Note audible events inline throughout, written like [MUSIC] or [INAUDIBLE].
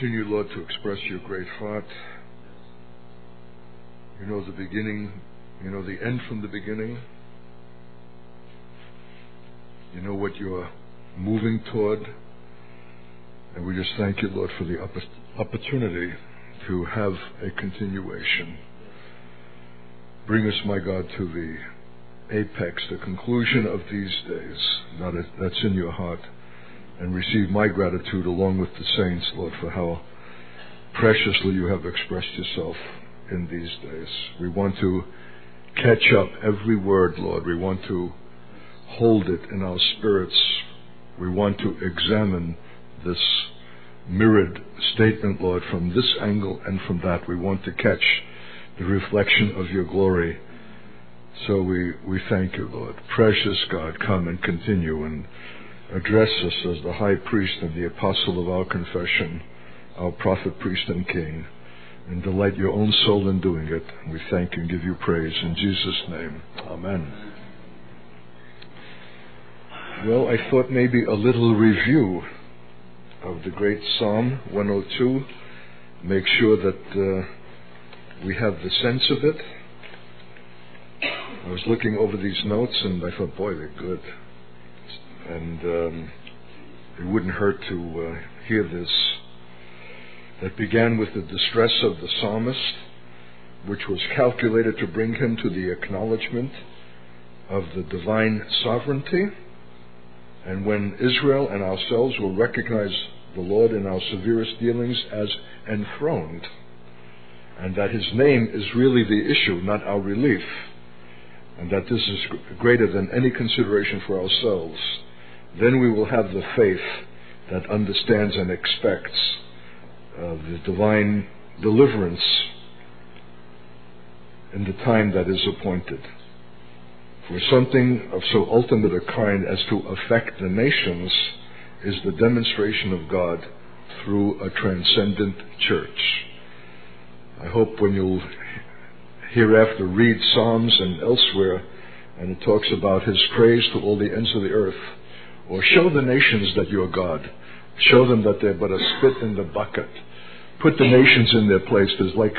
continue, Lord, to express your great heart. You know the beginning, you know the end from the beginning. You know what you're moving toward. And we just thank you, Lord, for the opportunity to have a continuation. Bring us, my God, to the apex, the conclusion of these days. Not that's in your heart. And receive my gratitude along with the saints, Lord, for how preciously you have expressed yourself in these days. We want to catch up every word, Lord. We want to hold it in our spirits. We want to examine this mirrored statement, Lord, from this angle and from that. We want to catch the reflection of your glory. So we, we thank you, Lord. Precious God, come and continue and address us as the high priest and the apostle of our confession, our prophet, priest, and king, and delight your own soul in doing it. We thank you and give you praise in Jesus' name. Amen. Well, I thought maybe a little review of the great Psalm 102. Make sure that uh, we have the sense of it. I was looking over these notes and I thought, boy, they're good. And um, it wouldn't hurt to uh, hear this. That began with the distress of the psalmist, which was calculated to bring him to the acknowledgement of the divine sovereignty and when Israel and ourselves will recognize the Lord in our severest dealings as enthroned, and that his name is really the issue, not our relief, and that this is greater than any consideration for ourselves, then we will have the faith that understands and expects uh, the divine deliverance in the time that is appointed for something of so ultimate a kind as to affect the nations is the demonstration of God through a transcendent church. I hope when you'll hereafter read Psalms and elsewhere, and it talks about his praise to all the ends of the earth, or show the nations that you are God. Show them that they're but a spit in the bucket. Put the nations in their place. There's like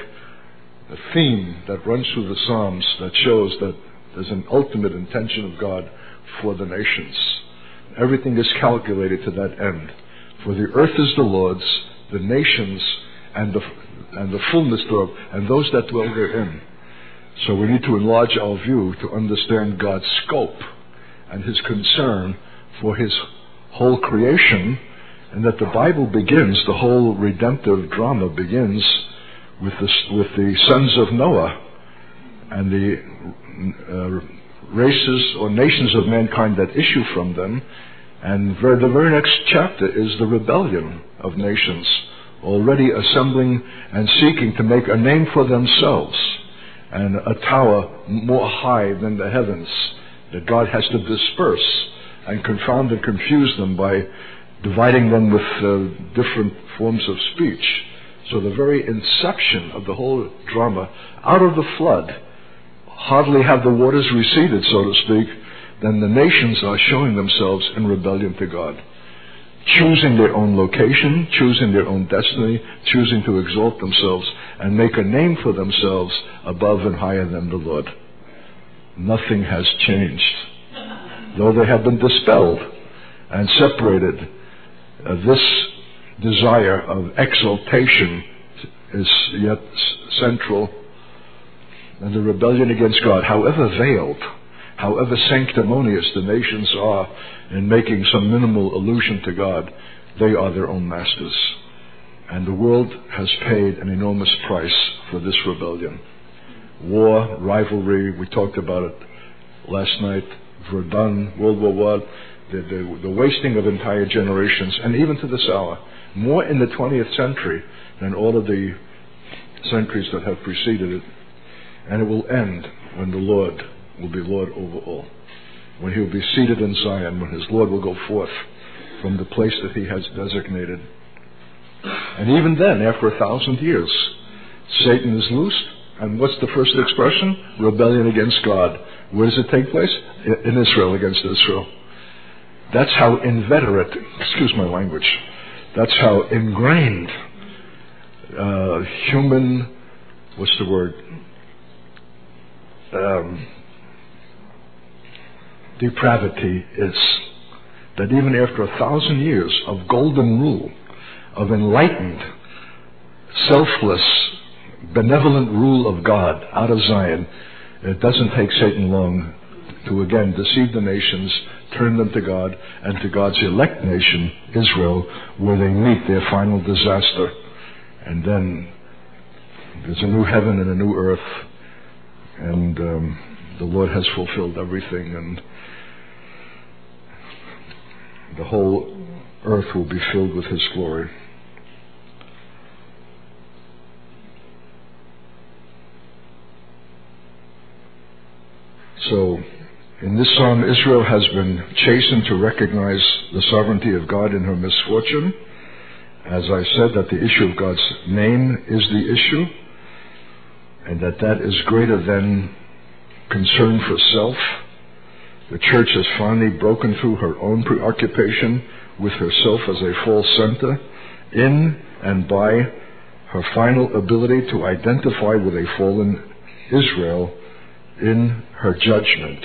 a theme that runs through the Psalms that shows that there's an ultimate intention of God for the nations. Everything is calculated to that end. For the earth is the Lord's, the nations and the, and the fullness thereof, and those that dwell therein. So we need to enlarge our view to understand God's scope and his concern for his whole creation, and that the Bible begins, the whole redemptive drama begins with the, with the sons of Noah and the uh, races or nations of mankind that issue from them. And the very next chapter is the rebellion of nations, already assembling and seeking to make a name for themselves and a tower more high than the heavens that God has to disperse and confound and confuse them by dividing them with uh, different forms of speech. So the very inception of the whole drama, out of the flood, hardly have the waters receded, so to speak, then the nations are showing themselves in rebellion to God. Choosing their own location, choosing their own destiny, choosing to exalt themselves and make a name for themselves above and higher than the Lord. Nothing has changed. Though they have been dispelled and separated, uh, this desire of exaltation is yet central and the rebellion against God, however veiled, however sanctimonious the nations are in making some minimal allusion to God, they are their own masters. And the world has paid an enormous price for this rebellion. War, rivalry, we talked about it last night, Verdun, World War One, the, the, the wasting of entire generations, and even to this hour, more in the 20th century than all of the centuries that have preceded it and it will end when the Lord will be Lord over all. When he will be seated in Zion, when his Lord will go forth from the place that he has designated. And even then, after a thousand years, Satan is loosed. And what's the first expression? Rebellion against God. Where does it take place? In Israel against Israel. That's how inveterate, [LAUGHS] excuse my language, that's how ingrained uh, human, what's the word? Um, depravity is that even after a thousand years of golden rule, of enlightened, selfless, benevolent rule of God out of Zion, it doesn't take Satan long to again deceive the nations, turn them to God, and to God's elect nation, Israel, where they meet their final disaster. And then there's a new heaven and a new earth, and um, the Lord has fulfilled everything, and the whole earth will be filled with His glory. So, in this psalm, Israel has been chastened to recognize the sovereignty of God in her misfortune. As I said, that the issue of God's name is the issue, and that that is greater than concern for self. The church has finally broken through her own preoccupation with herself as a false center in and by her final ability to identify with a fallen Israel in her judgment.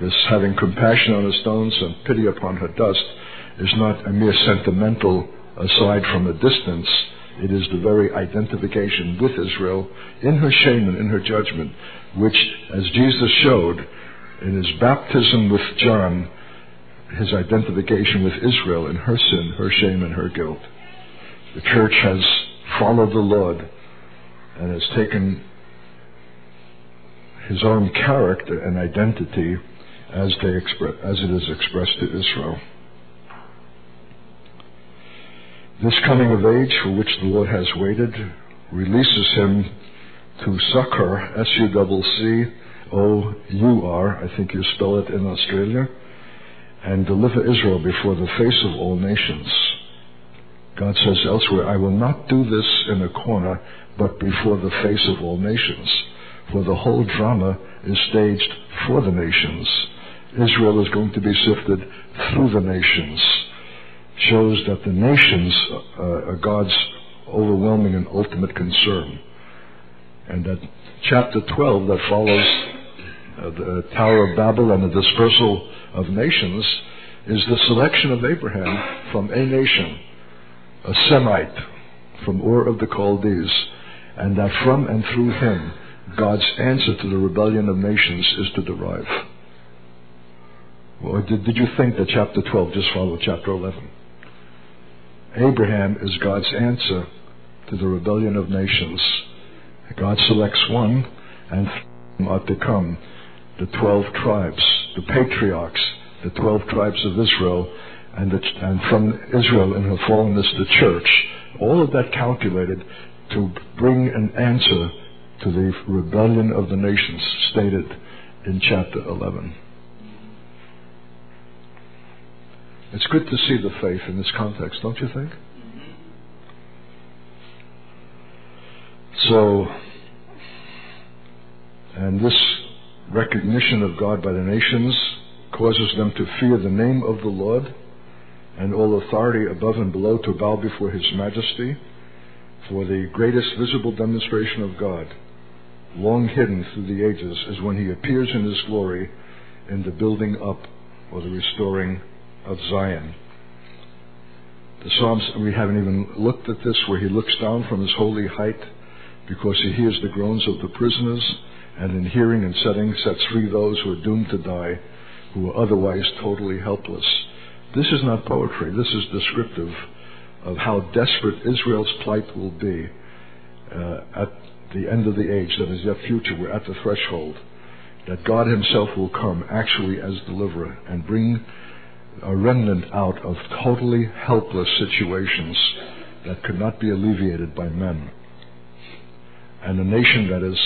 This having compassion on the stones and pity upon her dust is not a mere sentimental aside from a distance. It is the very identification with Israel in her shame and in her judgment, which, as Jesus showed in his baptism with John, his identification with Israel in her sin, her shame, and her guilt. The church has followed the Lord and has taken his own character and identity as, they as it is expressed to Israel. This coming of age for which the Lord has waited releases him to succor, S-U-C-C-O-U-R, I think you spell it in Australia, and deliver Israel before the face of all nations. God says elsewhere, I will not do this in a corner, but before the face of all nations for the whole drama is staged for the nations. Israel is going to be sifted through the nations. Shows that the nations uh, are God's overwhelming and ultimate concern. And that chapter 12 that follows uh, the Tower of Babel and the dispersal of nations is the selection of Abraham from a nation, a Semite from Ur of the Chaldees, and that from and through him God's answer to the rebellion of nations is to derive. Or did, did you think that chapter 12 just followed chapter 11? Abraham is God's answer to the rebellion of nations. God selects one, and are to come the 12 tribes, the patriarchs, the 12 tribes of Israel, and, the, and from Israel in her fallenness, the church. All of that calculated to bring an answer to the rebellion of the nations stated in chapter 11. It's good to see the faith in this context, don't you think? So, and this recognition of God by the nations causes them to fear the name of the Lord and all authority above and below to bow before his majesty for the greatest visible demonstration of God long hidden through the ages, is when he appears in his glory in the building up or the restoring of Zion. The Psalms, we haven't even looked at this, where he looks down from his holy height because he hears the groans of the prisoners, and in hearing and setting sets free those who are doomed to die, who are otherwise totally helpless. This is not poetry, this is descriptive of how desperate Israel's plight will be uh, at the end of the age that is yet future. We're at the threshold that God Himself will come actually as deliverer and bring a remnant out of totally helpless situations that could not be alleviated by men. And a nation that is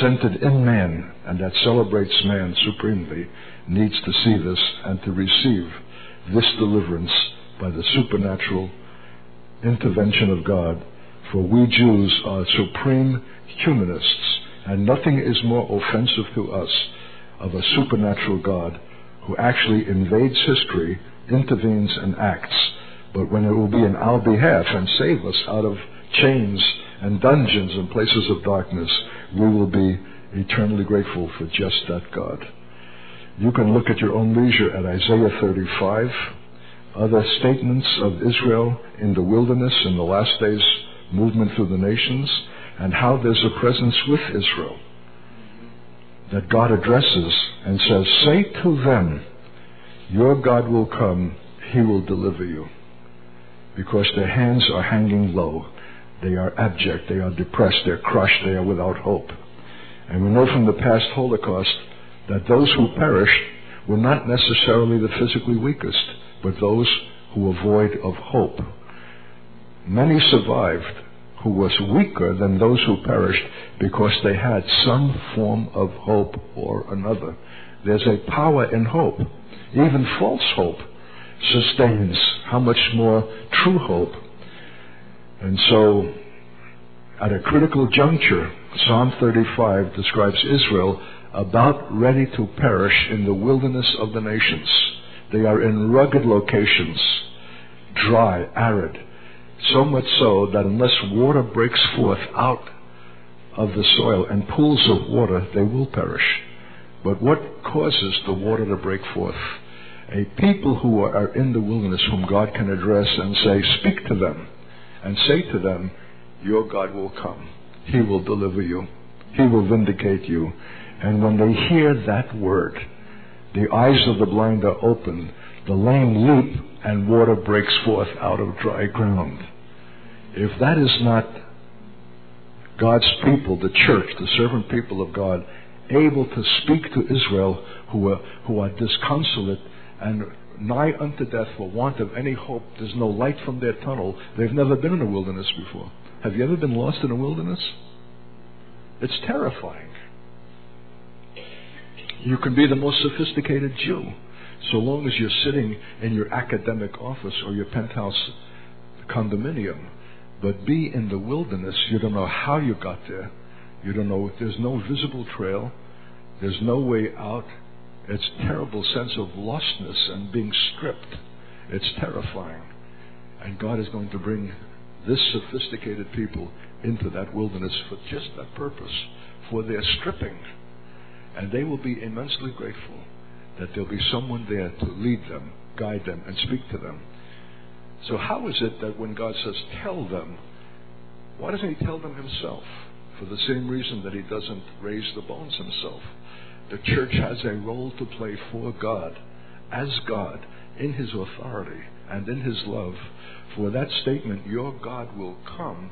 centered in man and that celebrates man supremely needs to see this and to receive this deliverance by the supernatural intervention of God for we Jews are supreme humanists, and nothing is more offensive to us of a supernatural God who actually invades history, intervenes, and acts, but when it will be in our behalf and save us out of chains and dungeons and places of darkness, we will be eternally grateful for just that God. You can look at your own leisure at Isaiah 35, other statements of Israel in the wilderness in the last days movement through the nations, and how there's a presence with Israel that God addresses and says, Say to them, Your God will come, He will deliver you. Because their hands are hanging low. They are abject, they are depressed, they're crushed, they are without hope. And we know from the past Holocaust that those who perished were not necessarily the physically weakest, but those who were void of hope. Many survived who was weaker than those who perished because they had some form of hope or another. There's a power in hope. Even false hope sustains. How much more true hope? And so, at a critical juncture, Psalm 35 describes Israel about ready to perish in the wilderness of the nations. They are in rugged locations, dry, arid, so much so that unless water breaks forth out of the soil and pools of water, they will perish. But what causes the water to break forth? A people who are in the wilderness whom God can address and say, Speak to them, and say to them, Your God will come. He will deliver you. He will vindicate you. And when they hear that word, the eyes of the blind are opened, the lame leap, and water breaks forth out of dry ground. If that is not God's people, the church, the servant people of God, able to speak to Israel who are, who are disconsolate and nigh unto death for want of any hope, there's no light from their tunnel, they've never been in a wilderness before. Have you ever been lost in a wilderness? It's terrifying. You can be the most sophisticated Jew so long as you're sitting in your academic office or your penthouse condominium. But be in the wilderness, you don't know how you got there. You don't know, there's no visible trail. There's no way out. It's terrible sense of lostness and being stripped. It's terrifying. And God is going to bring this sophisticated people into that wilderness for just that purpose, for their stripping. And they will be immensely grateful that there'll be someone there to lead them, guide them, and speak to them. So, how is it that when God says, tell them, why doesn't He tell them Himself? For the same reason that He doesn't raise the bones Himself. The church has a role to play for God, as God, in His authority and in His love. For that statement, Your God will come,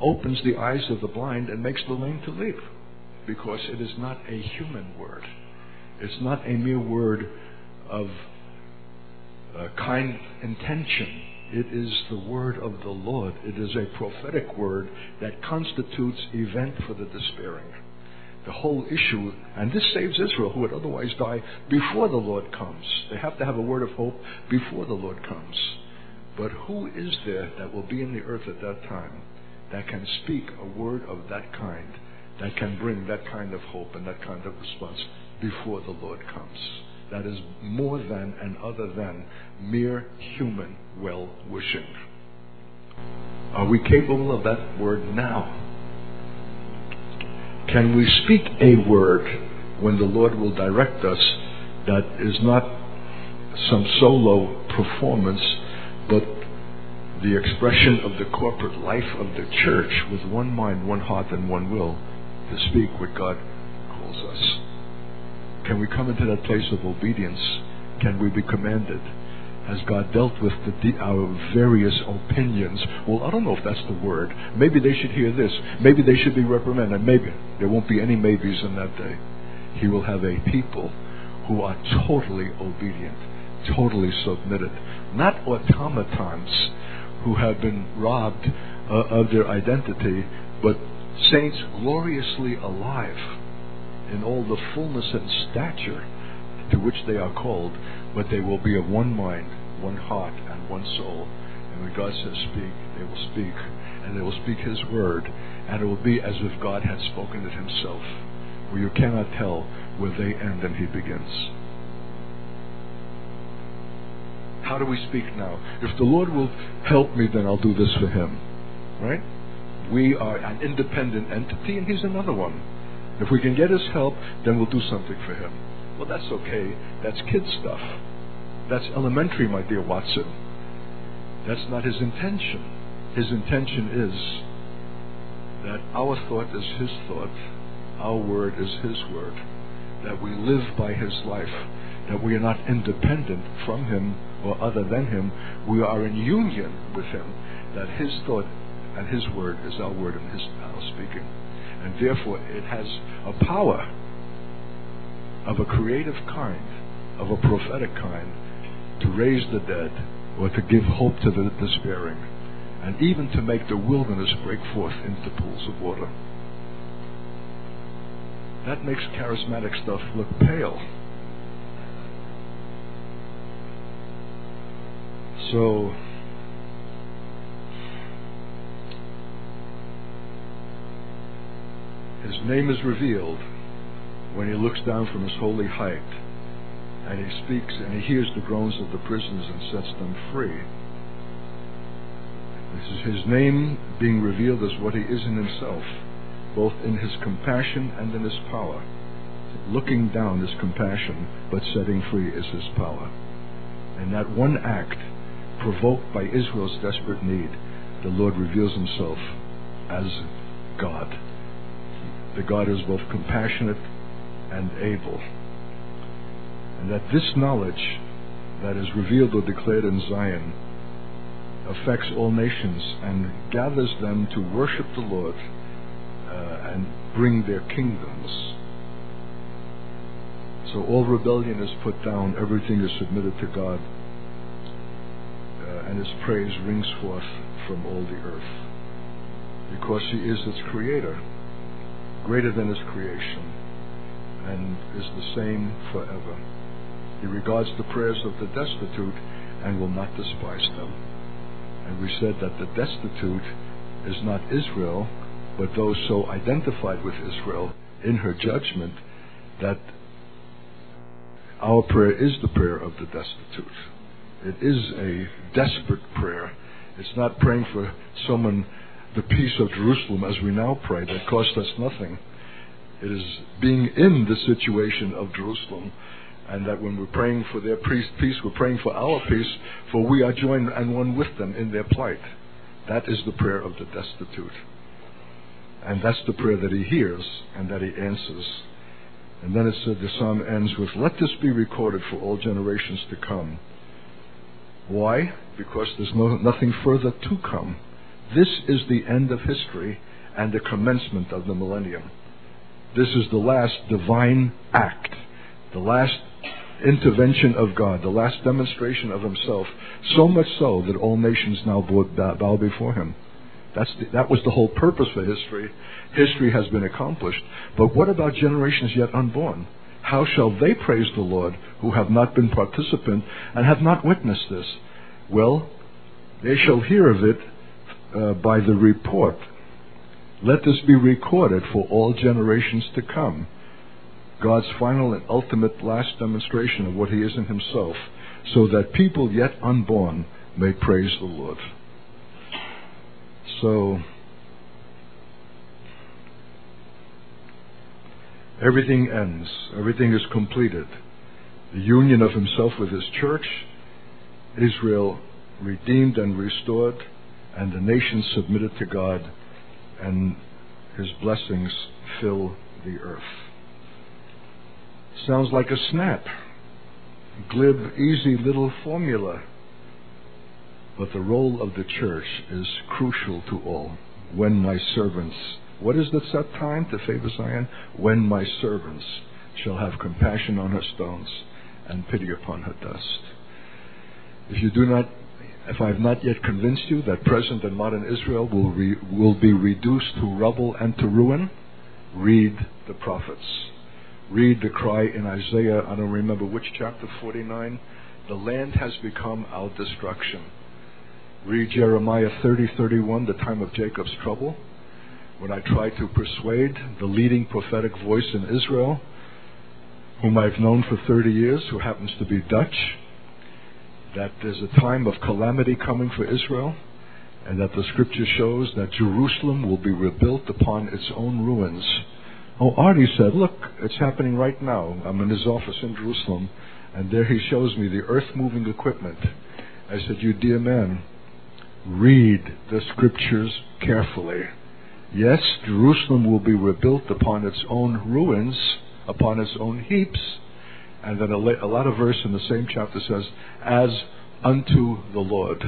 opens the eyes of the blind and makes the lame to leap. Because it is not a human word. It's not a mere word of uh, kind intention. It is the word of the Lord. It is a prophetic word that constitutes event for the despairing. The whole issue, and this saves Israel, who would otherwise die before the Lord comes. They have to have a word of hope before the Lord comes. But who is there that will be in the earth at that time that can speak a word of that kind, that can bring that kind of hope and that kind of response before the Lord comes? that is more than and other than mere human well wishing. Are we capable of that word now? Can we speak a word when the Lord will direct us that is not some solo performance, but the expression of the corporate life of the church with one mind, one heart, and one will to speak what God calls us? Can we come into that place of obedience? Can we be commanded? Has God dealt with the, our various opinions? Well, I don't know if that's the word. Maybe they should hear this. Maybe they should be reprimanded. Maybe. There won't be any maybes in that day. He will have a people who are totally obedient, totally submitted. Not automatons who have been robbed uh, of their identity, but saints gloriously alive in all the fullness and stature to which they are called, but they will be of one mind, one heart, and one soul. And when God says speak, they will speak, and they will speak His word, and it will be as if God had spoken it Himself, where you cannot tell where they end and He begins. How do we speak now? If the Lord will help me, then I'll do this for Him. right? We are an independent entity, and he's another one. If we can get his help, then we'll do something for him. Well, that's okay. That's kid stuff. That's elementary, my dear Watson. That's not his intention. His intention is that our thought is his thought, our word is his word, that we live by his life, that we are not independent from him or other than him. We are in union with him, that his thought and his word is our word and his our speaking. And therefore it has a power of a creative kind, of a prophetic kind, to raise the dead or to give hope to the despairing, and even to make the wilderness break forth into pools of water. That makes charismatic stuff look pale. So, his name is revealed when he looks down from his holy height and he speaks and he hears the groans of the prisoners and sets them free. This is his name being revealed as what he is in himself, both in his compassion and in his power. Looking down is compassion, but setting free is his power. And that one act, provoked by Israel's desperate need, the Lord reveals himself as God. The God is both compassionate and able. And that this knowledge that is revealed or declared in Zion affects all nations and gathers them to worship the Lord uh, and bring their kingdoms. So all rebellion is put down, everything is submitted to God, uh, and His praise rings forth from all the earth. Because He is its creator, greater than His creation, and is the same forever. He regards the prayers of the destitute and will not despise them. And we said that the destitute is not Israel, but those so identified with Israel in her judgment that our prayer is the prayer of the destitute. It is a desperate prayer. It's not praying for someone, the peace of Jerusalem, as we now pray, that costs us nothing. It is being in the situation of Jerusalem, and that when we're praying for their peace, we're praying for our peace, for we are joined and one with them in their plight. That is the prayer of the destitute. And that's the prayer that he hears and that he answers. And then it said the psalm ends with, Let this be recorded for all generations to come. Why? Because there's no, nothing further to come. This is the end of history and the commencement of the millennium. This is the last divine act, the last intervention of God, the last demonstration of Himself, so much so that all nations now bow before Him. That's the, that was the whole purpose for history. History has been accomplished. But what about generations yet unborn? How shall they praise the Lord who have not been participant and have not witnessed this? Well, they shall hear of it uh, by the report. Let this be recorded for all generations to come. God's final and ultimate last demonstration of what He is in Himself, so that people yet unborn may praise the Lord. So, everything ends, everything is completed. The union of Himself with His church, Israel redeemed and restored, and the nations submitted to God, and His blessings fill the earth. Sounds like a snap. Glib, easy little formula. But the role of the church is crucial to all. When my servants, what is the set time to favor Zion? When my servants shall have compassion on her stones and pity upon her dust. If you do not, if I have not yet convinced you that present and modern Israel will, re, will be reduced to rubble and to ruin, read the prophets read the cry in Isaiah, I don't remember which chapter, 49. The land has become our destruction. Read Jeremiah 30, 31, the time of Jacob's trouble, when I tried to persuade the leading prophetic voice in Israel, whom I've known for 30 years, who happens to be Dutch, that there's a time of calamity coming for Israel, and that the scripture shows that Jerusalem will be rebuilt upon its own ruins. Oh, Artie said, Look, it's happening right now. I'm in his office in Jerusalem, and there he shows me the earth moving equipment. I said, You dear man, read the scriptures carefully. Yes, Jerusalem will be rebuilt upon its own ruins, upon its own heaps. And then a, la- a lot of verse in the same chapter says, As unto the Lord.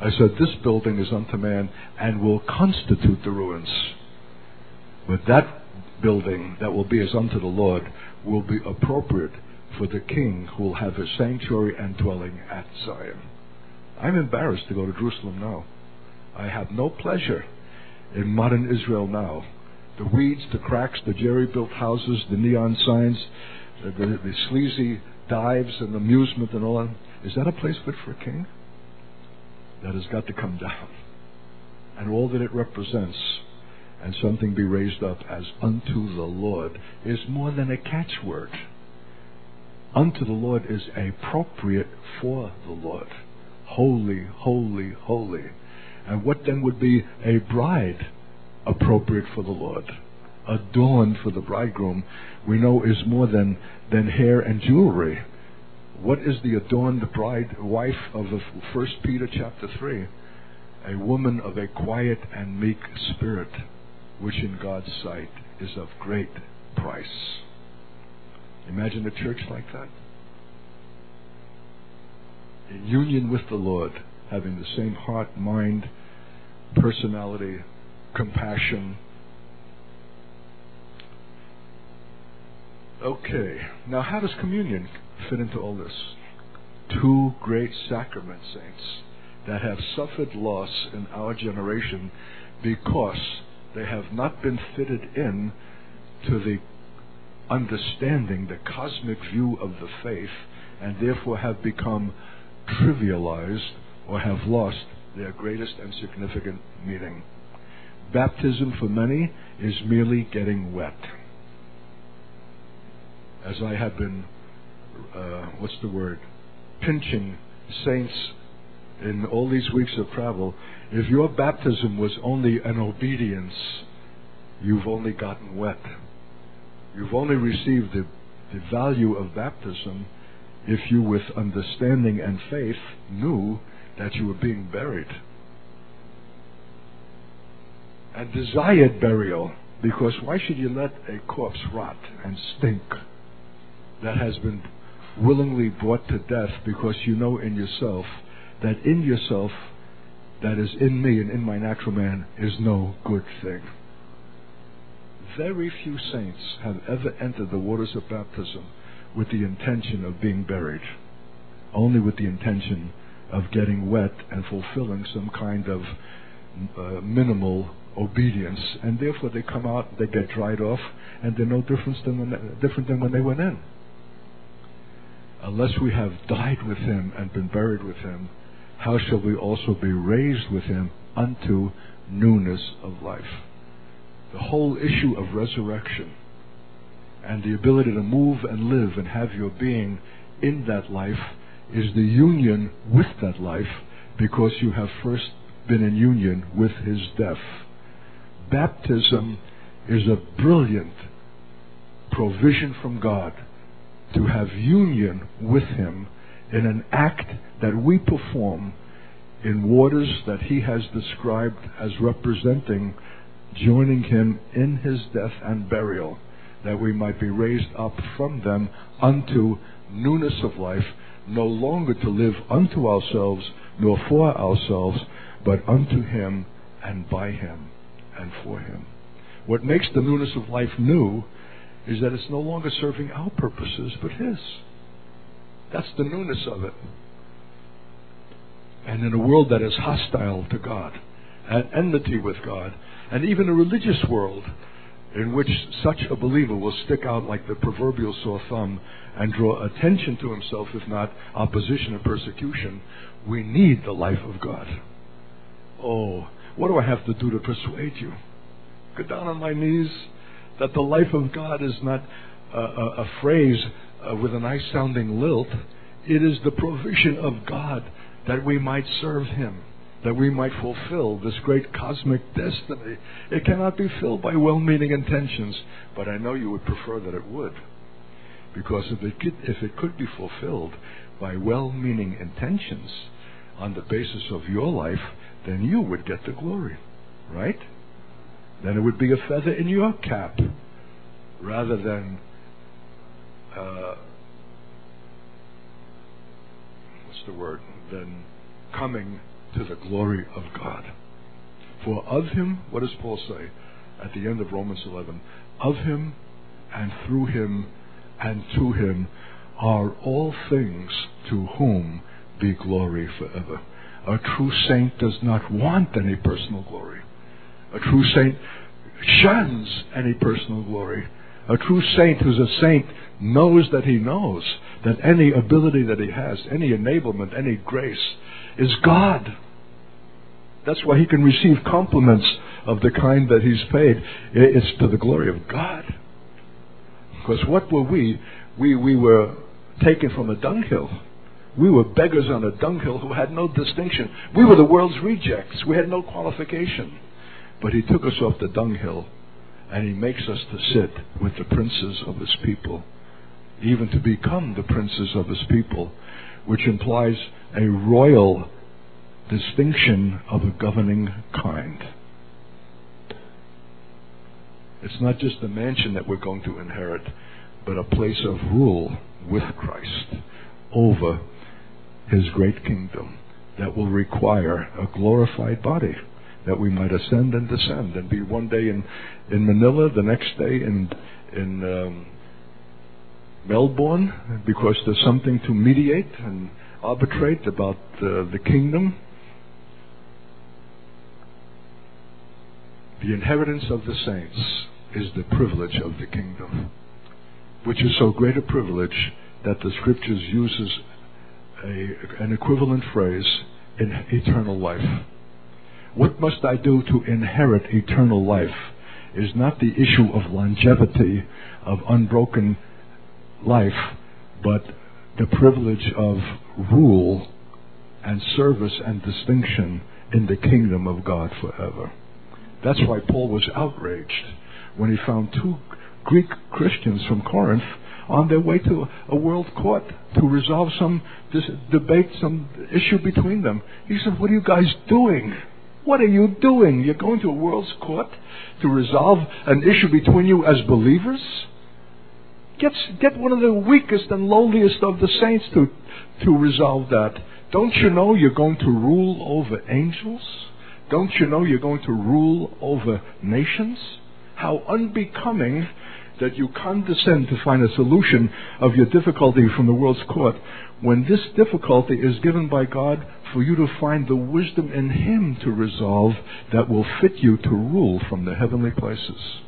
I said, This building is unto man and will constitute the ruins. But that building that will be as unto the Lord will be appropriate for the king who will have his sanctuary and dwelling at Zion. I'm embarrassed to go to Jerusalem now. I have no pleasure in modern Israel now. The weeds, the cracks, the jerry built houses, the neon signs, the, the, sleazy dives and amusement and all that. Is that a place fit for a king? That has got to come down. And all that it represents and something be raised up as unto the Lord is more than a catchword. Unto the Lord is appropriate for the Lord. Holy, holy, holy. And what then would be a bride appropriate for the Lord? Adorned for the bridegroom, we know is more than, than hair and jewelry. What is the adorned bride, wife of the First Peter chapter three? A woman of a quiet and meek spirit, which in God's sight is of great price. Imagine a church like that. In union with the Lord, having the same heart, mind, personality, compassion. Okay, now how does communion fit into all this? Two great sacrament saints that have suffered loss in our generation because they have not been fitted in to the understanding, the cosmic view of the faith, and therefore have become trivialized or have lost their greatest and significant meaning. Baptism for many is merely getting wet. As I have been, uh, what's the word, pinching saints in all these weeks of travel, if your baptism was only an obedience, you've only gotten wet. You've only received the, the value of baptism if you, with understanding and faith, knew that you were being buried. And desired burial, because why should you let a corpse rot and stink that has been willingly brought to death because you know in yourself that in yourself, that is in me and in my natural man, is no good thing. Very few saints have ever entered the waters of baptism with the intention of being buried, only with the intention of getting wet and fulfilling some kind of uh, minimal obedience, and therefore they come out, they get dried off, and they're no different than when, different than when they went in. Unless we have died with him and been buried with him, how shall we also be raised with him unto newness of life? The whole issue of resurrection and the ability to move and live and have your being in that life is the union with that life because you have first been in union with his death. Baptism is a brilliant provision from God to have union with him in an act that we perform in waters that he has described as representing joining him in his death and burial, that we might be raised up from them unto newness of life, no longer to live unto ourselves nor for ourselves, but unto him and by him and for him. What makes the newness of life new is that it's no longer serving our purposes but his. That's the newness of it. And in a world that is hostile to God, at enmity with God, and even a religious world in which such a believer will stick out like the proverbial sore thumb and draw attention to himself, if not opposition and persecution, we need the life of God. Oh, what do I have to do to persuade you? Get down on my knees that the life of God is not a, a, a phrase uh, with a nice sounding lilt. It is the provision of God that we might serve Him. that we might fulfill this great cosmic destiny. It cannot be filled by well meaning intentions, but I know you would prefer that it would. Because if it could, if it could be fulfilled by well meaning intentions on the basis of your life, then you would get the glory. Right? Then it would be a feather in your cap rather than uh, what's the word? Than coming to the glory of God. For of him, what does Paul say at the end of Romans 11? Of him and through him and to him are all things to whom be glory forever. A true saint does not want any personal glory. A true saint shuns any personal glory. A true saint who's a saint knows that he knows that any ability that he has, any enablement, any grace is God. That's why he can receive compliments of the kind that he's paid. It's to the glory of God. Because what were we? We, we were taken from a dunghill. We were beggars on a dunghill who had no distinction. We were the world's rejects. We had no qualification. But he took us off the dunghill and he makes us to sit with the princes of his people, even to become the princes of his people, which implies a royal distinction of a governing kind. It's not just a mansion that we're going to inherit, but a place of rule with Christ over his great kingdom that will require a glorified body that we might ascend and descend and be one day in, in Manila, the next day in, in um, Melbourne, because there's something to mediate and arbitrate about uh, the kingdom. The inheritance of the saints is the privilege of the kingdom, which is so great a privilege that the scriptures uses a, an equivalent phrase in eternal life. What must I do to inherit eternal life is not the issue of longevity, of unbroken life, but the privilege of rule and service and distinction in the kingdom of God forever. That's why Paul was outraged when he found two Greek Christians from Corinth on their way to a world court to resolve some debate, some issue between them. He said, What are you guys doing? What are you doing? You're going to a world's court to resolve an issue between you as believers? Get, get one of the weakest and lowliest of the saints to, to resolve that. Don't you know you're going to rule over angels? Don't you know you're going to rule over nations? How unbecoming that you condescend to find a solution of your difficulty from the world's court when this difficulty is given by God for you to find the wisdom in Him to resolve that will fit you to rule from the heavenly places.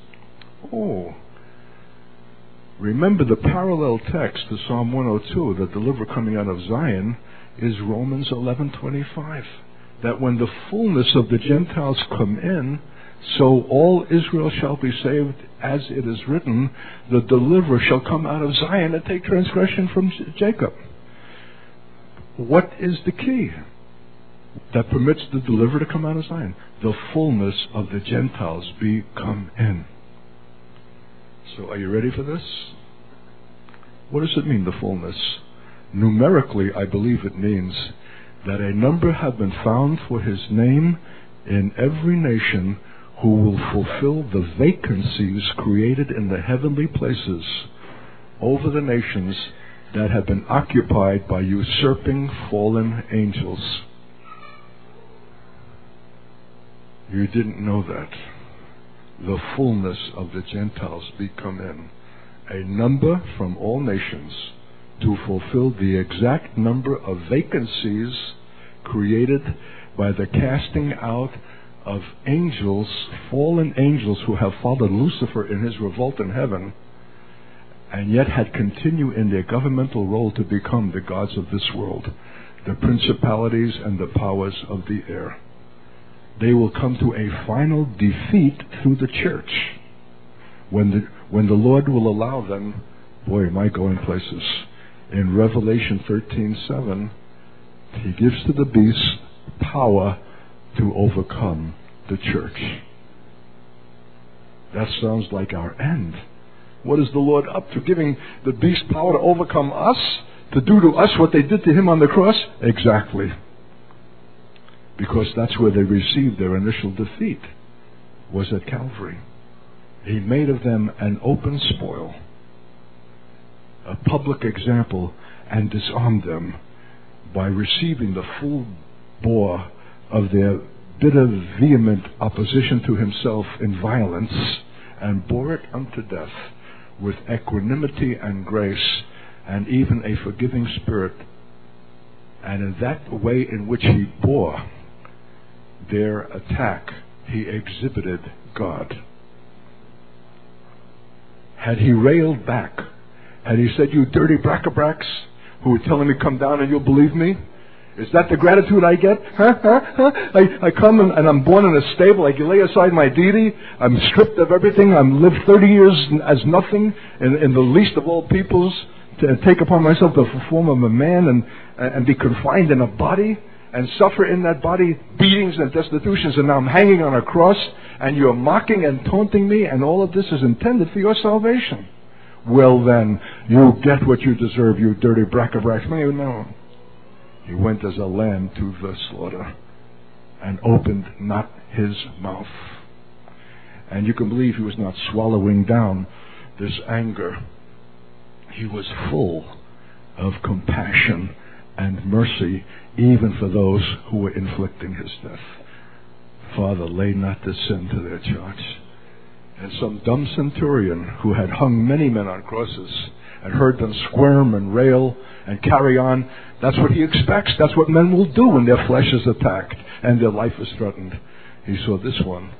Oh. Remember the parallel text to Psalm 102, the deliverer coming out of Zion, is Romans 11:25. That when the fullness of the Gentiles come in, so all Israel shall be saved, as it is written, the deliverer shall come out of Zion and take transgression from Jacob. What is the key that permits the deliverer to come out of Zion? The fullness of the Gentiles be come in. So are you ready for this? What does it mean, the fullness? Numerically, I believe it means that a number have been found for his name in every nation who will fulfill the vacancies created in the heavenly places over the nations that have been occupied by usurping fallen angels. You didn't know that. The fullness of the Gentiles be come in, a number from all nations to fulfill the exact number of vacancies created by the casting out of angels, fallen angels who have followed Lucifer in his revolt in heaven, and yet had continued in their governmental role to become the gods of this world, the principalities and the powers of the air. They will come to a final defeat through the church when the, when the Lord will allow them. Boy, am I going places. In Revelation 13:7, he gives to the beast power to overcome the church. That sounds like our end. What is the Lord up to? Giving the beast power to overcome us? To do to us what they did to him on the cross? Exactly. Because that's where they received their initial defeat, was at Calvary. He made of them an open spoil, a public example, and disarmed them by receiving the full bore of their bitter, vehement opposition to himself in violence, and bore it unto death with equanimity and grace, and even a forgiving spirit. And in that way in which he bore their attack, he exhibited God. Had he railed back, had he said, You dirty brackabracks who are telling me come down and you'll believe me? Is that the gratitude I get? I, I come and, and I'm born in a stable. I lay aside my deity. I'm stripped of everything. I'm lived 30 years as nothing in, in the least of all peoples to take upon myself the form of a man and, and be confined in a body and suffer in that body beatings and destitutions. And now I'm hanging on a cross and you're mocking and taunting me and all of this is intended for your salvation. Well then, you get what you deserve, you dirty brackabracks. No. He went as a lamb to the slaughter and opened not his mouth. And you can believe he was not swallowing down this anger. He was full of compassion and mercy even for those who were inflicting his death. Father, lay not this sin to their charge. And some dumb centurion who had hung many men on crosses and heard them squirm and rail and carry on. That's what he expects. That's what men will do when their flesh is attacked and their life is threatened. He saw this one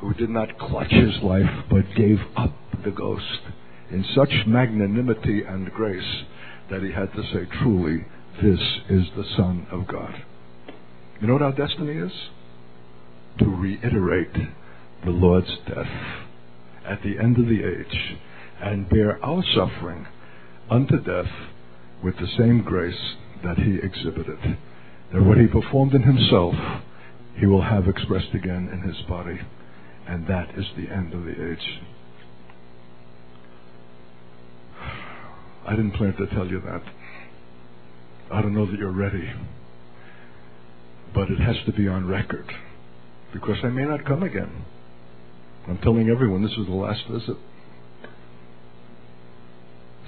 who did not clutch his life but gave up the ghost in such magnanimity and grace that he had to say, truly, this is the Son of God. You know what our destiny is? To reiterate the Lord's death at the end of the age and bear our suffering unto death with the same grace that he exhibited. That what he performed in himself, he will have expressed again in his body. And that is the end of the age. I didn't plan to tell you that. I don't know that you're ready. But it has to be on record. Because I may not come again. I'm telling everyone this is the last visit.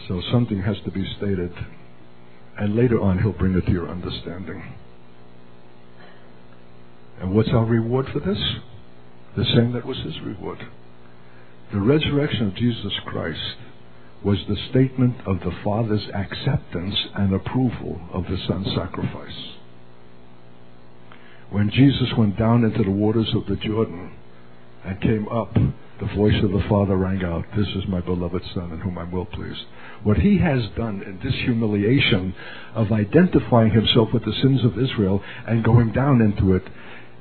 So something has to be stated. And later on, he'll bring it to your understanding. And what's our reward for this? The same that was his reward. The resurrection of Jesus Christ was the statement of the Father's acceptance and approval of the Son's sacrifice. When Jesus went down into the waters of the Jordan and came up, the voice of the Father rang out, This is my beloved Son in whom I'm well pleased. What he has done in this humiliation of identifying himself with the sins of Israel and going down into it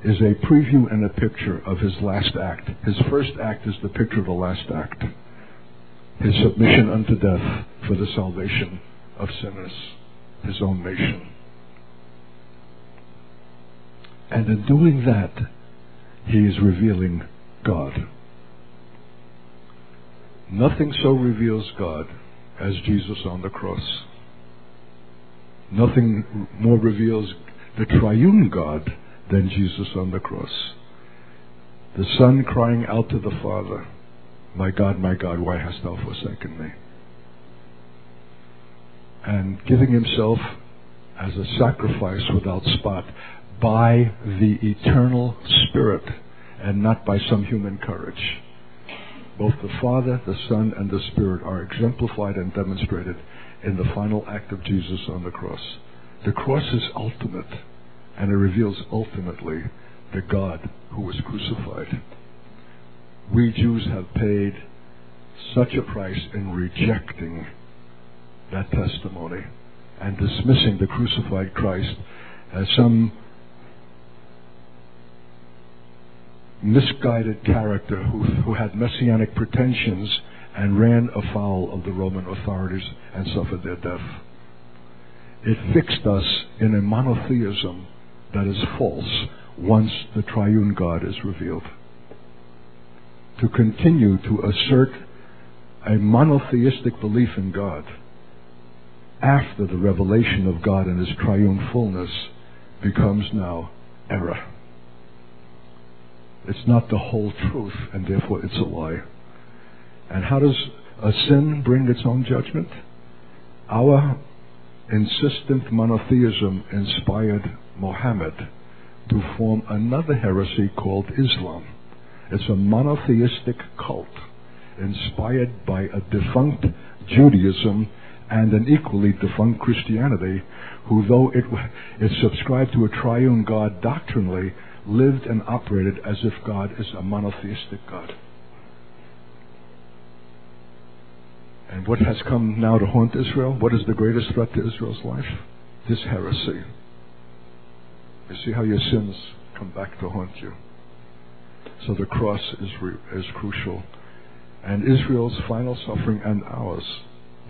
is a preview and a picture of his last act. His first act is the picture of the last act. His submission unto death for the salvation of sinners, his own nation. And in doing that, he is revealing God. Nothing so reveals God as Jesus on the cross. Nothing more reveals the triune God than Jesus on the cross. The Son crying out to the Father, My God, my God, why hast thou forsaken me? And giving himself as a sacrifice without spot by the eternal Spirit and not by some human courage. Both the Father, the Son, and the Spirit are exemplified and demonstrated in the final act of Jesus on the cross. The cross is ultimate, and it reveals ultimately the God who was crucified. We Jews have paid such a price in rejecting that testimony and dismissing the crucified Christ as some misguided character who, who had messianic pretensions and ran afoul of the Roman authorities and suffered their death. It fixed us in a monotheism that is false once the triune God is revealed. To continue to assert a monotheistic belief in God after the revelation of God in his triune fullness becomes now error. It's not the whole truth, and therefore it's a lie. And how does a sin bring its own judgment? Our insistent monotheism inspired Mohammed to form another heresy called Islam. It's a monotheistic cult inspired by a defunct Judaism and an equally defunct Christianity, who, though it, it subscribed to a triune God doctrinally, lived and operated as if God is a monotheistic God. And what has come now to haunt Israel? What is the greatest threat to Israel's life? This heresy. You see how your sins come back to haunt you. So the cross is, re- is crucial. And Israel's final suffering and ours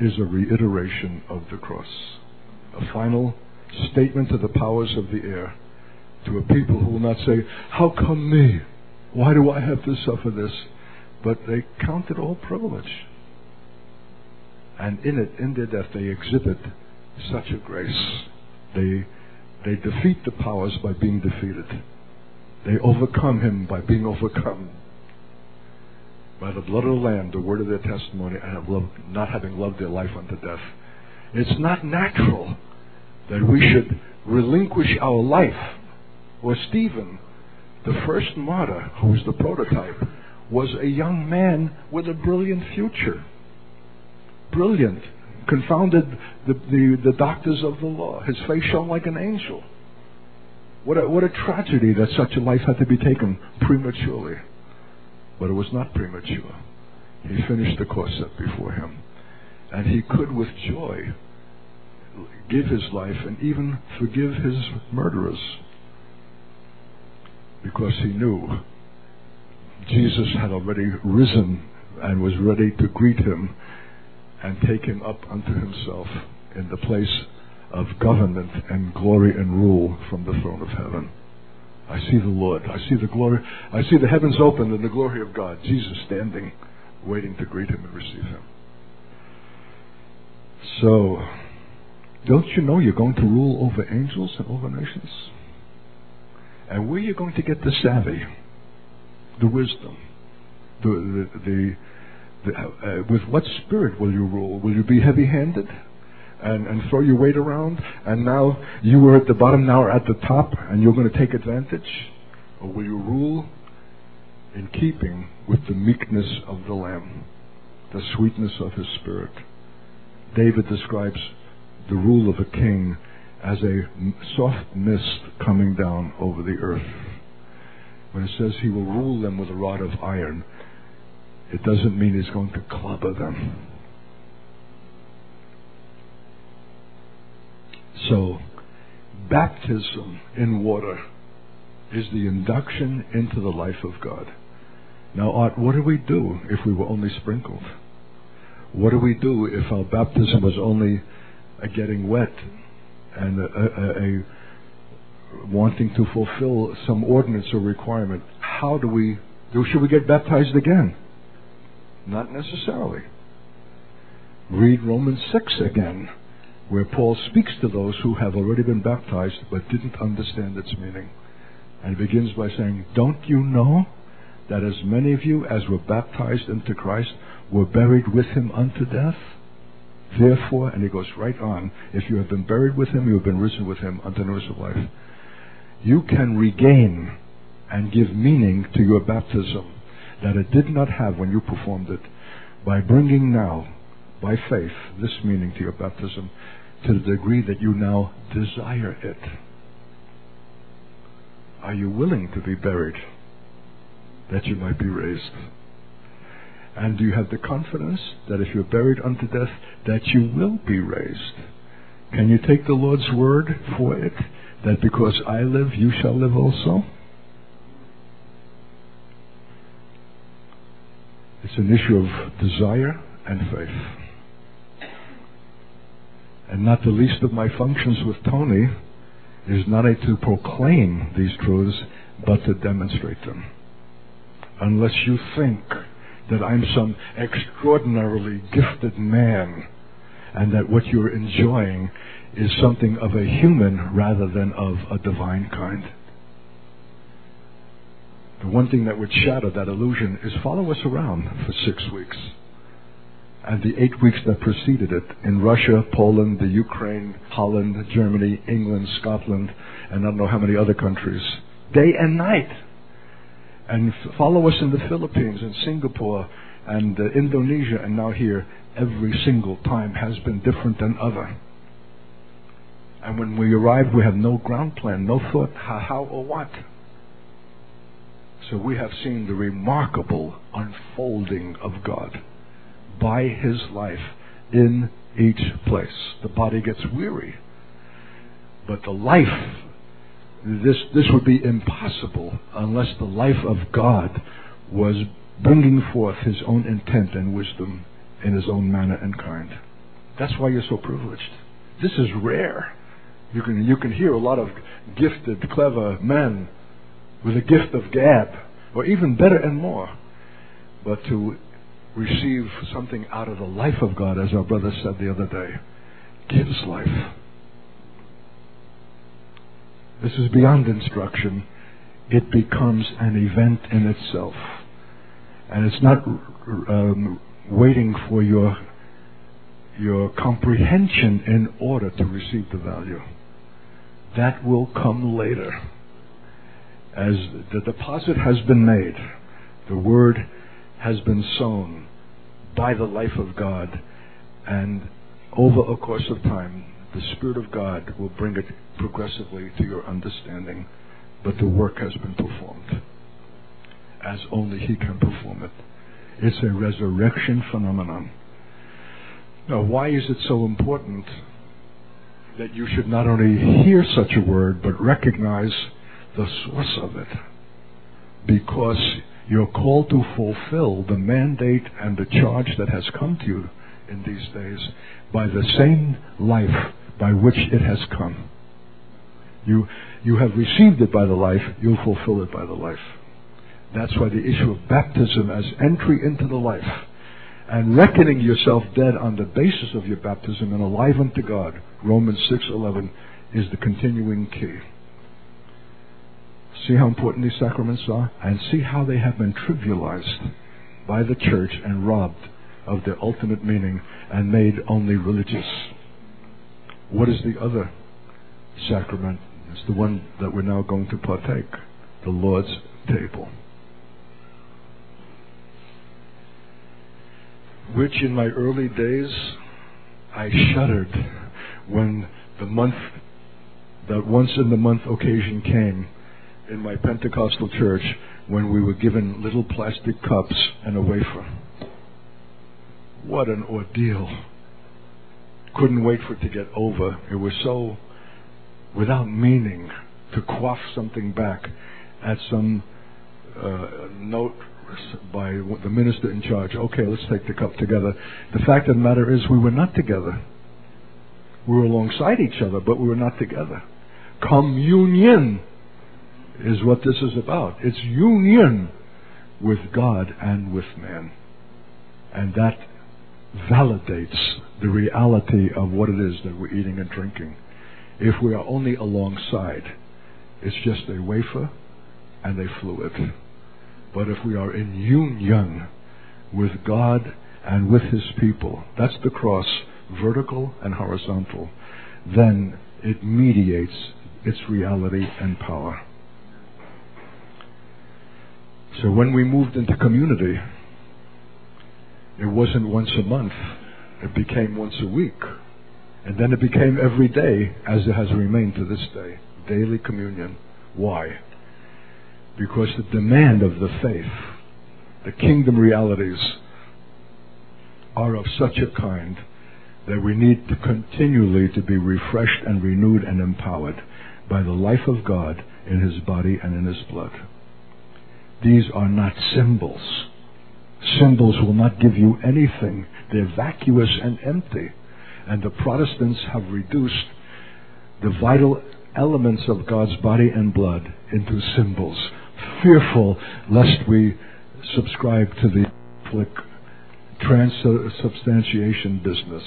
is a reiteration of the cross. A final statement to the powers of the air, to a people who will not say, How come me? Why do I have to suffer this? But they count it all privilege. And in it, in their death, they exhibit such a grace. They, they defeat the powers by being defeated. They overcome him by being overcome by the blood of the Lamb, the word of their testimony, and have loved, not having loved their life unto death. It's not natural that we should relinquish our life. Or Stephen, the first martyr, who was the prototype, was a young man with a brilliant future. Brilliant. Confounded the, the, the doctors of the law. His face shone like an angel. What a, what a tragedy that such a life had to be taken prematurely. But it was not premature. He finished the course set before him. And he could, with joy, give his life and even forgive his murderers. Because he knew Jesus had already risen and was ready to greet him and take him up unto himself in the place of government and glory and rule from the throne of heaven. I see the Lord. I see the glory. I see the heavens open and the glory of God. Jesus standing, waiting to greet him and receive him. So, don't you know you're going to rule over angels and over nations? And where are you going to get the savvy, the wisdom, the, the, the, the uh, with what spirit will you rule? Will you be heavy handed? And, and throw your weight around, and now you were at the bottom, now are at the top, and you're going to take advantage? Or will you rule in keeping with the meekness of the Lamb, the sweetness of his spirit? David describes the rule of a king as a soft mist coming down over the earth. When it says he will rule them with a rod of iron, it doesn't mean he's going to clobber them. So, baptism in water is the induction into the life of God. Now, Art, what do we do if we were only sprinkled? What do we do if our baptism was only a getting wet and a, a, a wanting to fulfill some ordinance or requirement? How do we do? Should we get baptized again? Not necessarily. Read Romans 6 again where Paul speaks to those who have already been baptized but didn't understand its meaning. And begins by saying, Don't you know that as many of you as were baptized into Christ were buried with him unto death? Therefore, and he goes right on, if you have been buried with him, you have been risen with him unto newness of life. You can regain and give meaning to your baptism that it did not have when you performed it by bringing now, by faith, this meaning to your baptism to the degree that you now desire it? Are you willing to be buried that you might be raised? And do you have the confidence that if you're buried unto death, that you will be raised? Can you take the Lord's word for it? That because I live, you shall live also? It's an issue of desire and faith and not the least of my functions with Tony is not to proclaim these truths, but to demonstrate them. Unless you think that I'm some extraordinarily gifted man and that what you're enjoying is something of a human rather than of a divine kind. The one thing that would shatter that illusion is follow us around for six weeks. And the eight weeks that preceded it in Russia, Poland, the Ukraine, Holland, Germany, England, Scotland, and I don't know how many other countries, day and night. And follow us in the Philippines and Singapore and uh, Indonesia and now here. Every single time has been different than other. And when we arrive, we have no ground plan, no thought how, how or what. So we have seen the remarkable unfolding of God by his life in each place. The body gets weary. But the life, this, this would be impossible unless the life of God was bringing forth his own intent and wisdom in his own manner and kind. That's why you're so privileged. This is rare. You can, you can hear a lot of gifted, clever men with a gift of gab, or even better and more. But to receive something out of the life of God, as our brother said the other day, gives life. This is beyond instruction. It becomes an event in itself. And it's not um, waiting for your, your comprehension in order to receive the value. That will come later. As the deposit has been made, the word has been sown by the life of God, and over a course of time, the Spirit of God will bring it progressively to your understanding, but the work has been performed as only He can perform it. It's a resurrection phenomenon. Now, why is it so important that you should not only hear such a word, but recognize the source of it? Because you're called to fulfill the mandate and the charge that has come to you in these days by the same life by which it has come. You, you have received it by the life, you'll fulfill it by the life. That's why the issue of baptism as entry into the life and reckoning yourself dead on the basis of your baptism and alive unto God, Romans 6:11 is the continuing key. See how important these sacraments are and see how they have been trivialized by the church and robbed of their ultimate meaning and made only religious. What is the other sacrament? It's the one that we're now going to partake, the Lord's table. which in my early days I shuddered when the month, that once in the month occasion came in my Pentecostal church when we were given little plastic cups and a wafer. What an ordeal. Couldn't wait for it to get over. It was so without meaning to quaff something back at some uh, note by the minister in charge. Okay, let's take the cup together. The fact of the matter is, we were not together. We were alongside each other, but we were not together. Communion is what this is about. It's union with God and with man. And that validates the reality of what it is that we're eating and drinking. If we are only alongside, it's just a wafer and a fluid. But if we are in union with God and with His people, that's the cross, vertical and horizontal, then it mediates its reality and power. So when we moved into community, it wasn't once a month, it became once a week. And then it became every day, as it has remained to this day. Daily communion. Why? because the demand of the faith, the kingdom realities, are of such a kind that we need to continually to be refreshed and renewed and empowered by the life of God in his body and in his blood. These are not symbols. Symbols will not give you anything. They're vacuous and empty. And the Protestants have reduced the vital elements of God's body and blood into symbols, fearful lest we subscribe to the transubstantiation business.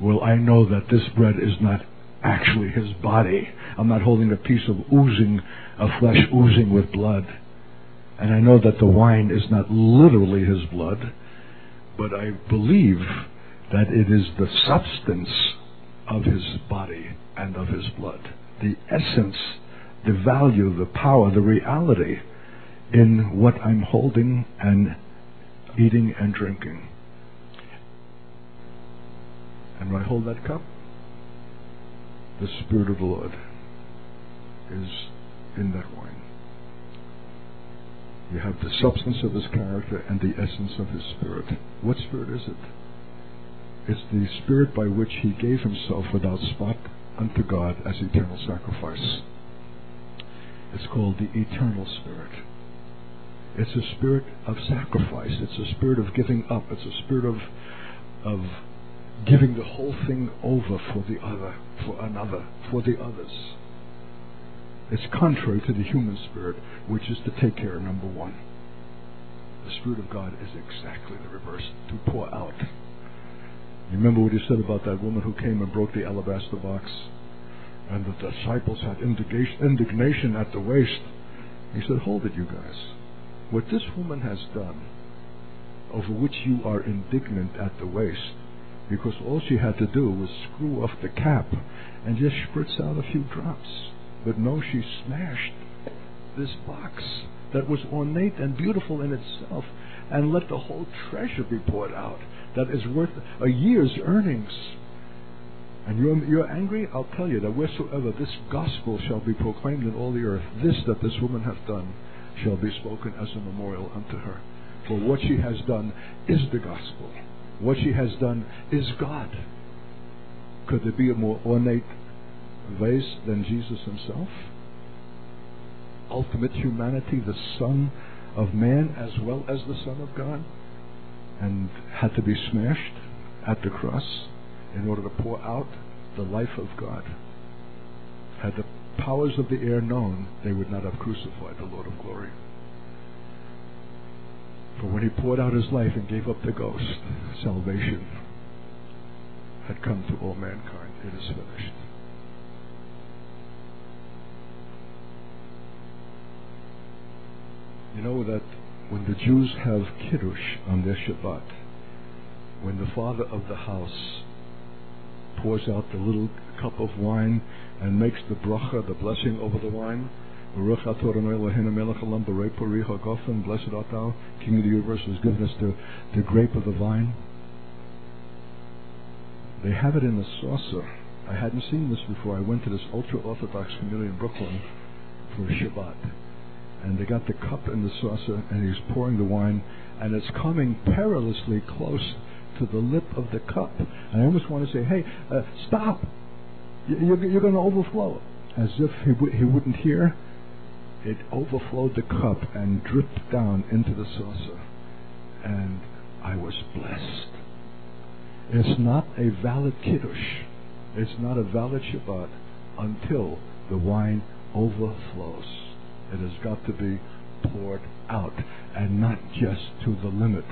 Well, I know that this bread is not actually his body. I'm not holding a piece of oozing, of flesh oozing with blood. And I know that the wine is not literally his blood, but I believe that it is the substance of his body and of his blood. The essence, the value, the power, the reality in what I'm holding and eating and drinking. And when I hold that cup, the Spirit of the Lord is in that wine. You have the substance of his character and the essence of his spirit. What spirit is it? It's the spirit by which he gave himself without spot unto God as eternal sacrifice. It's called the eternal spirit. It's a spirit of sacrifice. It's a spirit of giving up. It's a spirit of of giving the whole thing over for the other, for another, for the others. It's contrary to the human spirit, which is to take care number one. The Spirit of God is exactly the reverse, to pour out. You remember what he said about that woman who came and broke the alabaster box? And the disciples had indignation at the waste. He said, Hold it, you guys. What this woman has done, over which you are indignant at the waste, because all she had to do was screw off the cap and just spritz out a few drops. But no, she smashed this box that was ornate and beautiful in itself and let the whole treasure be poured out that is worth a year's earnings. And you're, you're angry? I'll tell you that wheresoever this gospel shall be proclaimed in all the earth, this that this woman hath done shall be spoken as a memorial unto her. For what she has done is the gospel. What she has done is God. Could there be a more ornate vase than Jesus himself? Ultimate humanity, the Son of Man as well as the Son of God, and had to be smashed at the cross in order to pour out the life of God. Had the powers of the air known, they would not have crucified the Lord of glory. For when he poured out his life and gave up the ghost, salvation had come to all mankind. It is finished. You know that when the Jews have Kiddush on their Shabbat, when the father of the house pours out the little cup of wine and makes the bracha, the blessing over the wine, Blessed art thou, King of the universe, who has given us the, the grape of the vine. They have it in a saucer. I hadn't seen this before. I went to this ultra Orthodox community in Brooklyn for Shabbat. And they got the cup and the saucer, and he's pouring the wine, and it's coming perilously close to the lip of the cup. And I almost want to say, hey, uh, stop! You're, you're going to overflow. As if he, w- he wouldn't hear it overflowed the cup and dripped down into the saucer. And I was blessed. It's not a valid kiddush. It's not a valid Shabbat until the wine overflows. It has got to be poured out and not just to the limit.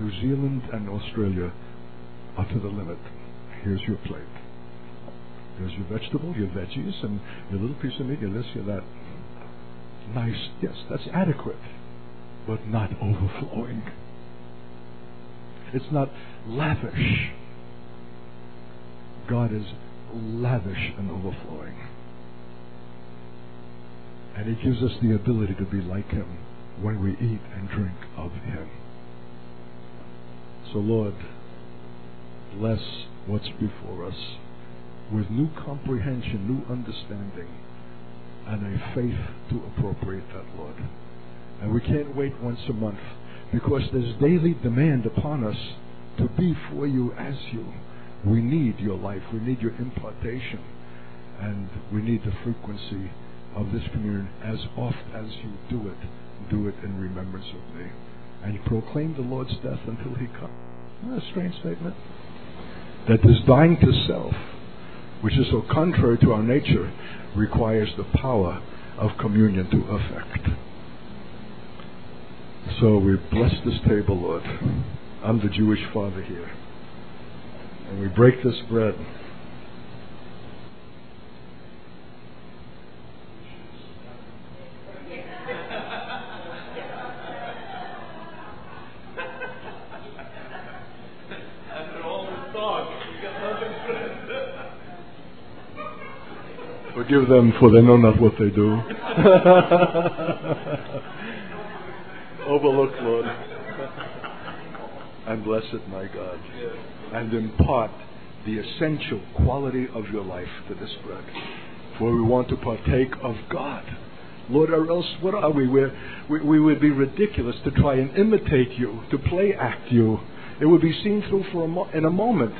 New Zealand and Australia are to the limit. Here's your plate. There's your vegetable, your veggies, and your little piece of meat, your this, your that. Nice, yes, that's adequate, but not overflowing. It's not lavish. God is lavish and overflowing. And He gives us the ability to be like Him when we eat and drink of Him. So, Lord, bless what's before us with new comprehension, new understanding, and a faith to appropriate that, Lord. And we can't wait once a month because there's daily demand upon us to be for you as you. We need your life. We need your impartation. And we need the frequency of this communion as oft as you do it. Do it in remembrance of me. And proclaim the Lord's death until he comes. a strange statement. That this dying to self, which is so contrary to our nature, requires the power of communion to effect. So we bless this table, Lord. I'm the Jewish father here. And we break this bread. Forgive them, for they know not what they do. [LAUGHS] Overlook, Lord. and bless it, my God. And impart the essential quality of your life to this bread. For we want to partake of God. Lord, or else what are we? We're, we? We would be ridiculous to try and imitate you, to play act you. It would be seen through for a mo- in a moment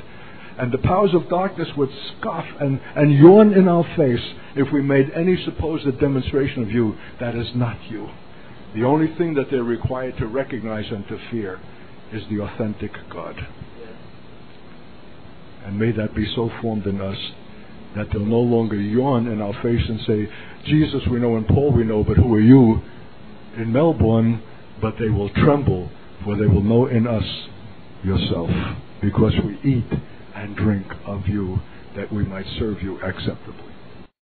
and the powers of darkness would scoff and, and yawn in our face if we made any supposed demonstration of you that is not you. The only thing that they're required to recognize and to fear is the authentic God. And may that be so formed in us that they'll no longer yawn in our face and say, Jesus we know and Paul we know, but who are you in Melbourne? But they will tremble, for they will know in us yourself, because we eat and drink of you that we might serve you acceptably.